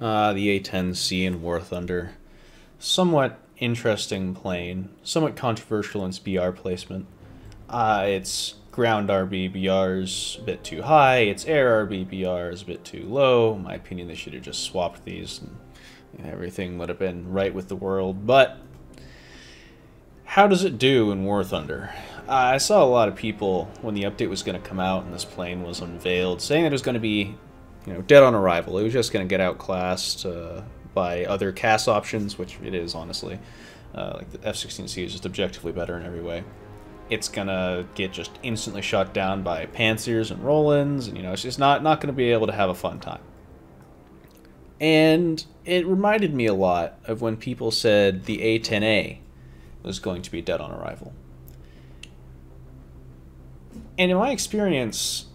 Uh, the A10C in War Thunder. Somewhat interesting plane, somewhat controversial in its BR placement. Uh, its ground RBBR is a bit too high, its air RBBR is a bit too low. In my opinion, they should have just swapped these and everything would have been right with the world. But how does it do in War Thunder? Uh, I saw a lot of people when the update was going to come out and this plane was unveiled saying that it was going to be you know, dead on arrival. It was just going to get outclassed uh, by other CAS options, which it is, honestly. Uh, like the F-16C is just objectively better in every way. It's going to get just instantly shot down by Pantsirs and Rolands, and, you know, it's just not, not going to be able to have a fun time. And it reminded me a lot of when people said the A-10A was going to be dead on arrival. And in my experience,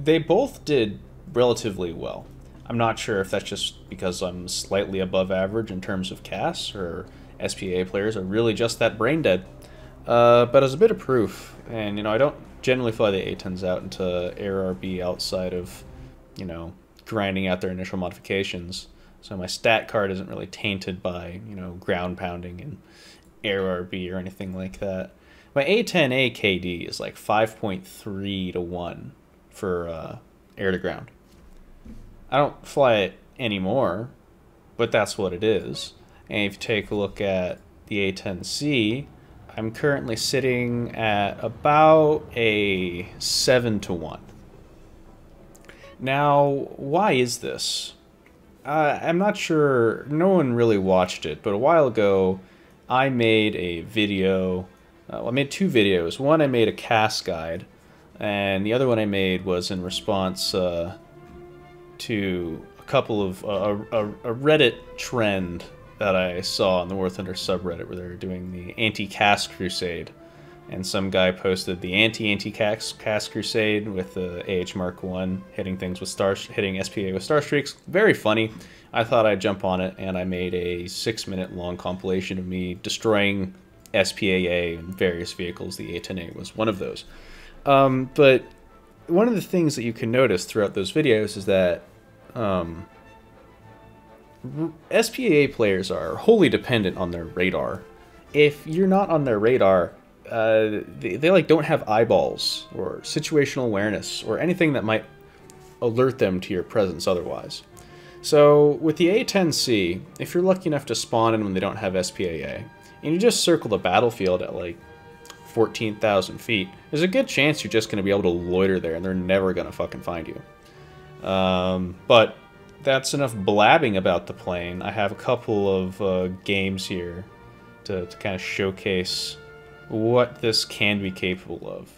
they both did relatively well. I'm not sure if that's just because I'm slightly above average in terms of CAS or SPA players are really just that brain dead. Uh, but as a bit of proof, and you know, I don't generally fly the A10s out into Air RB outside of, you know, grinding out their initial modifications. So my stat card isn't really tainted by, you know, ground pounding and Air RB or anything like that. My A10A KD is like 5.3 to 1 for uh, air to ground. I don't fly it anymore, but that's what it is. And if you take a look at the A10C, I'm currently sitting at about a 7 to 1. Now, why is this? Uh, I'm not sure, no one really watched it, but a while ago I made a video, uh, well, I made two videos. One I made a CAS guide, and the other one I made was in response uh, to a couple of uh, a, a, Reddit trend that I saw on the War Thunder subreddit where they were doing the anti-CAS crusade, and some guy posted the anti-anti-CAS crusade with the AH Mark One hitting things with star hitting SPA with Starstreaks. Very funny. I thought I'd jump on it, and I made a six-minute long compilation of me destroying SPAA and various vehicles. The A10A was one of those. Um, but one of the things that you can notice throughout those videos is that um, SPAA players are wholly dependent on their radar. If you're not on their radar, uh, they, they like don't have eyeballs or situational awareness or anything that might alert them to your presence otherwise. So with the A10C, if you're lucky enough to spawn in when they don't have SPAA, and you just circle the battlefield at like 14,000 feet, there's a good chance you're just going to be able to loiter there and they're never going to fucking find you. Um, but that's enough blabbing about the plane. I have a couple of uh, games here to, to kind of showcase what this can be capable of.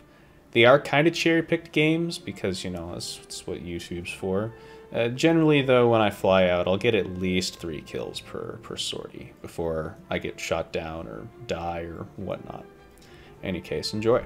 They are kind of cherry-picked games because, you know, that's, that's what YouTube's for. Uh, generally, though, when I fly out, I'll get at least three kills per, per sortie before I get shot down or die or whatnot any case, enjoy.